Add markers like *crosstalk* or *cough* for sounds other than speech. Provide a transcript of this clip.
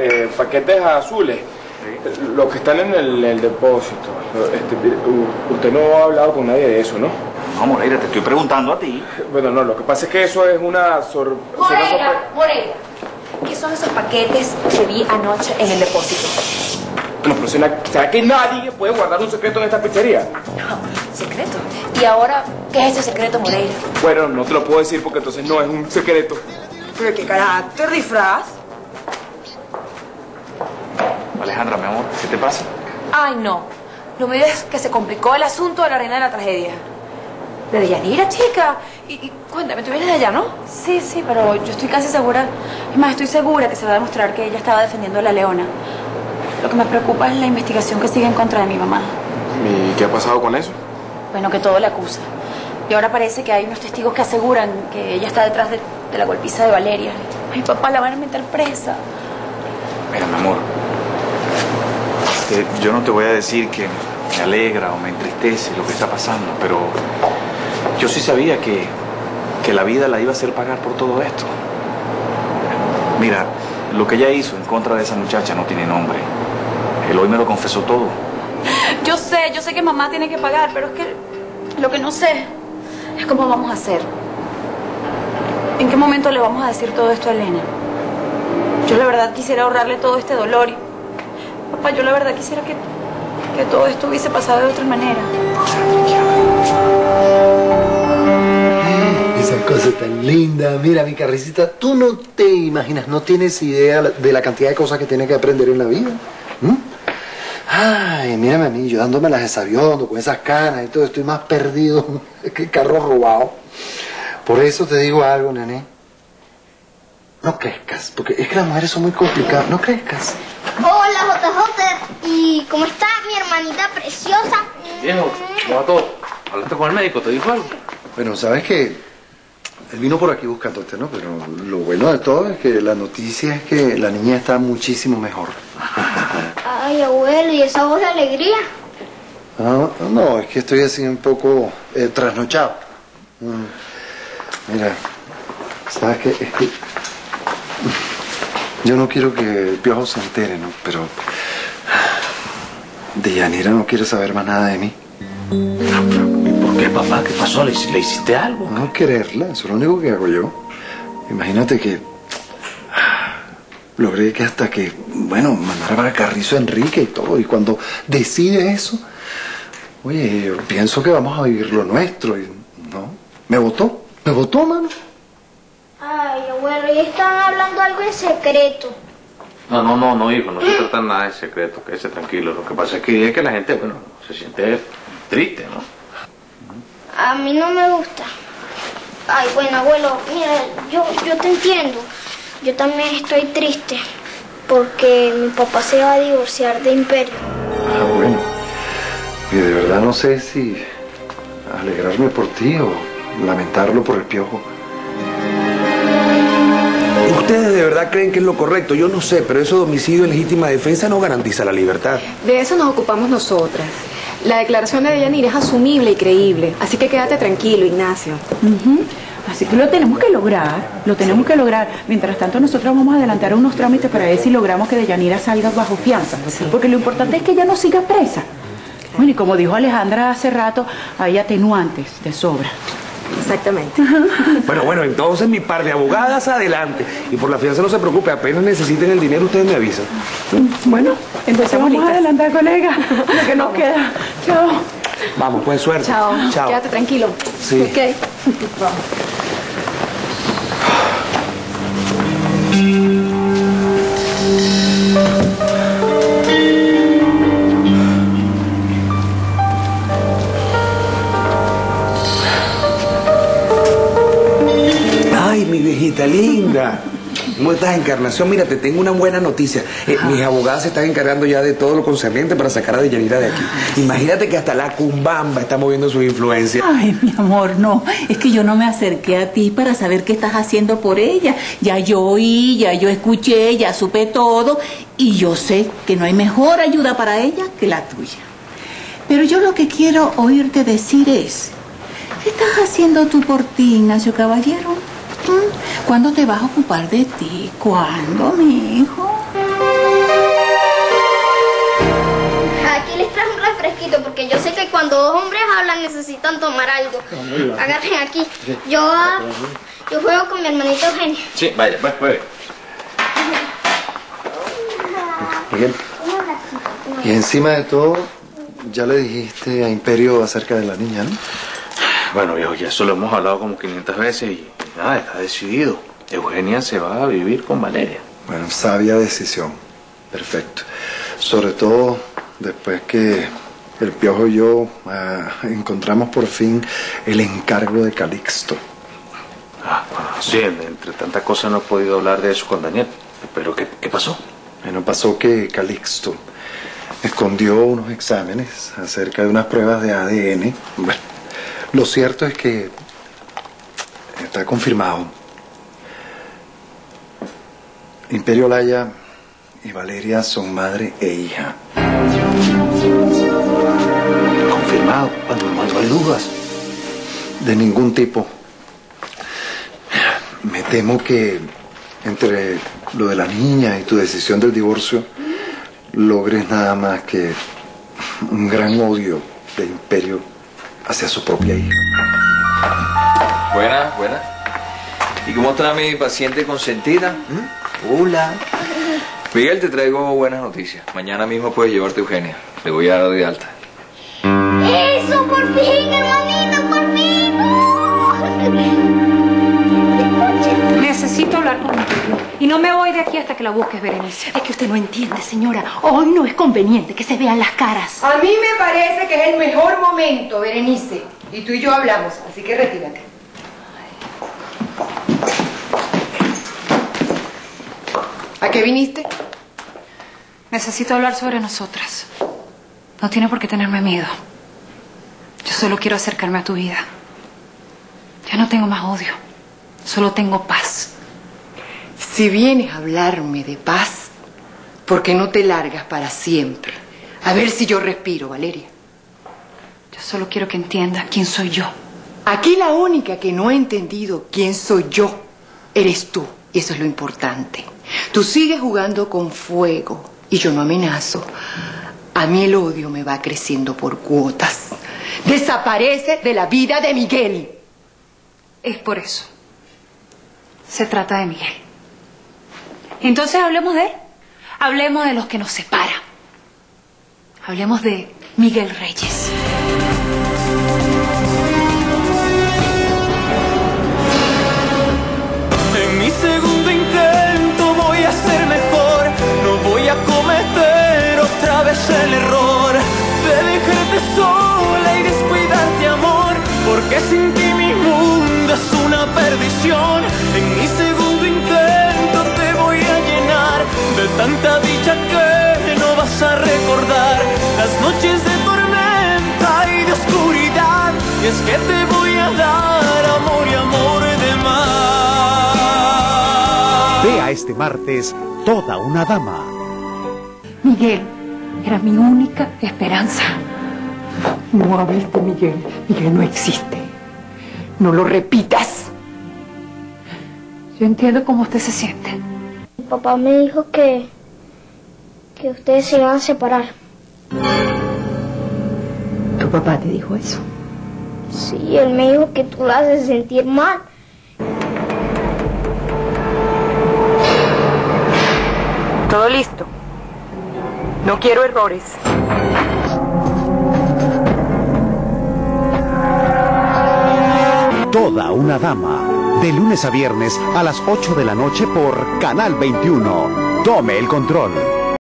Eh, paquetes azules, los que están en el, el depósito. Este, usted no ha hablado con nadie de eso, ¿no? No, Moreira, te estoy preguntando a ti. Bueno, no, lo que pasa es que eso es una sor... una sorpre- Moreira, Moreira. ¿Qué son esos paquetes que vi anoche en el depósito? Bueno, pero ¿será será que nadie puede guardar un secreto en esta pizzería? No, secreto. ¿Y ahora qué es ese secreto, Moreira? Bueno, no te lo puedo decir porque entonces no es un secreto. ¿Pero qué carácter, disfraz? Alejandra, mi amor, ¿qué te pasa? Ay, no. No me digas que se complicó el asunto de la reina de la tragedia. De Deyanira, chica. Y, y cuéntame, tú vienes de allá, ¿no? Sí, sí, pero yo estoy casi segura, es más, estoy segura que se va a demostrar que ella estaba defendiendo a la leona. Lo que me preocupa es la investigación que sigue en contra de mi mamá. ¿Y qué ha pasado con eso? Bueno, que todo le acusa. Y ahora parece que hay unos testigos que aseguran que ella está detrás de, de la golpiza de Valeria. Ay, papá, la van a meter presa. Mira, mi amor, este, yo no te voy a decir que me alegra o me entristece lo que está pasando, pero yo sí sabía que, que la vida la iba a hacer pagar por todo esto. Mira, lo que ella hizo en contra de esa muchacha no tiene nombre. El hoy me lo confesó todo. Yo sé, yo sé que mamá tiene que pagar, pero es que lo que no sé es cómo vamos a hacer. ¿En qué momento le vamos a decir todo esto a Elena? Yo la verdad quisiera ahorrarle todo este dolor. y- Papá, yo la verdad quisiera que, que todo esto hubiese pasado de otra manera. Esa cosa tan linda. Mira, mi carricita, tú no te imaginas, no tienes idea de la cantidad de cosas que tiene que aprender en la vida. Ay, mírame a mí, yo dándome las de sabiondo, con esas canas y todo, estoy más perdido *laughs* que el carro robado. Por eso te digo algo, nene. No crezcas, porque es que las mujeres son muy complicadas. No crezcas. Hola ¿y cómo está mi hermanita preciosa? Viejo, ¿cómo va todo? ¿Hablaste con el médico? ¿Te dijo algo? Bueno, sabes que él vino por aquí buscándote, ¿no? Pero lo bueno de todo es que la noticia es que la niña está muchísimo mejor. *laughs* Ay, abuelo, ¿y esa voz de alegría? Ah, no, es que estoy así un poco eh, trasnochado. Mm. Mira, sabes que es que *laughs* yo no quiero que el piojo se entere, ¿no? Pero Deyanira no quiere saber más nada de mí. ¿Y por qué, papá? ¿Qué pasó? ¿Le, le hiciste algo? No quererla, eso es lo único que hago yo. Imagínate que logré que hasta que, bueno, mandara para Carrizo a Enrique y todo. Y cuando decide eso, oye, yo pienso que vamos a vivir lo nuestro. Y no, me votó, me votó, mano. Ay, abuelo, y están hablando algo en secreto. No, no, no, no, hijo, no se trata nada de secreto, quédese tranquilo. Lo que pasa es que es que la gente, bueno, se siente triste, ¿no? A mí no me gusta. Ay, bueno, abuelo, mira, yo, yo te entiendo. Yo también estoy triste porque mi papá se va a divorciar de Imperio. Ah, bueno. Y de verdad no sé si alegrarme por ti o lamentarlo por el piojo. Ustedes de verdad creen que es lo correcto, yo no sé, pero eso de homicidio en legítima defensa no garantiza la libertad. De eso nos ocupamos nosotras. La declaración de Deyanira es asumible y creíble, así que quédate tranquilo, Ignacio. Así que lo tenemos que lograr, lo tenemos que lograr. Mientras tanto, nosotros vamos a adelantar unos trámites para ver si logramos que Deyanira salga bajo fianza. Porque lo importante es que ella no siga presa. Bueno, y como dijo Alejandra hace rato, hay atenuantes de sobra. Exactamente. Bueno, bueno, entonces mi par de abogadas adelante. Y por la fianza no se preocupe, apenas necesiten el dinero, ustedes me avisan. Bueno, entonces vamos a listas. adelantar, colega. Lo *laughs* que nos queda. Chao. Vamos, pues suerte. Chao. Chao. Quédate tranquilo. Sí. Ok. *laughs* Ay, mi viejita linda. ¿Cómo estás, Encarnación? Mira, te tengo una buena noticia. Eh, mis abogadas se están encargando ya de todo lo concerniente para sacar a Deyanira de aquí. Imagínate que hasta la cumbamba está moviendo su influencia. Ay, mi amor, no. Es que yo no me acerqué a ti para saber qué estás haciendo por ella. Ya yo oí, ya yo escuché, ya supe todo. Y yo sé que no hay mejor ayuda para ella que la tuya. Pero yo lo que quiero oírte decir es, ¿qué estás haciendo tú por ti, Ignacio Caballero? ¿Cuándo te vas a ocupar de ti? ¿Cuándo, mi hijo? Aquí les traje un refresquito porque yo sé que cuando dos hombres hablan necesitan tomar algo. Ah, Agarren aquí. Yo, ah, ah, pues, yo juego con mi hermanito Eugenio. Sí, vaya, pues, pues. juegue. Miguel. Y encima de todo, ya le dijiste a Imperio acerca de la niña, ¿no? Bueno, viejo, ya eso lo hemos hablado como 500 veces y nada, está decidido. Eugenia se va a vivir con Valeria. Bueno, sabia decisión. Perfecto. Sobre todo después que el Piojo y yo ah, encontramos por fin el encargo de Calixto. Ah, bueno, sí, entre tantas cosas no he podido hablar de eso con Daniel. Pero, ¿qué, qué pasó? Bueno, pasó que Calixto escondió unos exámenes acerca de unas pruebas de ADN. Bueno, lo cierto es que está confirmado. Imperio Laya y Valeria son madre e hija. Confirmado. Cuando hay dudas. De ningún tipo. Me temo que entre lo de la niña y tu decisión del divorcio logres nada más que un gran odio de Imperio hacia su propia hija. Buena, buena. ¿Y cómo está mi paciente consentida? ¿Mm? Hola. Miguel, te traigo buenas noticias. Mañana mismo puedes llevarte a Eugenia. Le voy a dar de alta. ¡Eso, por fin, hermanito, por fin! Necesito hablar con Imperio. Y no me voy de aquí hasta que la busques, Berenice. Es que usted no entiende, señora. Hoy no es conveniente que se vean las caras. A mí me parece que es el mejor momento, Berenice. Y tú y yo hablamos, así que retírate. ¿A qué viniste? Necesito hablar sobre nosotras. No tiene por qué tenerme miedo. Yo solo quiero acercarme a tu vida. Ya no tengo más odio. Solo tengo paz. Si vienes a hablarme de paz, ¿por qué no te largas para siempre? A ver si yo respiro, Valeria. Yo solo quiero que entiendas quién soy yo. Aquí la única que no ha entendido quién soy yo eres tú. Y eso es lo importante. Tú sigues jugando con fuego y yo no amenazo. A mí el odio me va creciendo por cuotas. Desaparece de la vida de Miguel. Es por eso. Se trata de Miguel. Entonces hablemos de él. Hablemos de los que nos separan. Hablemos de Miguel Reyes. En mi segundo intento voy a ser mejor. No voy a cometer otra vez el error de dejarte sola y descuidarte, amor. Porque sin ti mi mundo es una perdición. En mi segundo intento de tanta dicha que no vas a recordar. Las noches de tormenta y de oscuridad. Y es que te voy a dar amor y amor de más. Vea este martes Toda una Dama. Miguel era mi única esperanza. No hables de Miguel. Miguel no existe. No lo repitas. Yo entiendo cómo usted se siente. Papá me dijo que, que ustedes se iban a separar. ¿Tu papá te dijo eso? Sí, él me dijo que tú la haces sentir mal. Todo listo. No quiero errores. Toda una Dama. De lunes a viernes a las 8 de la noche por Canal 21. Tome el control.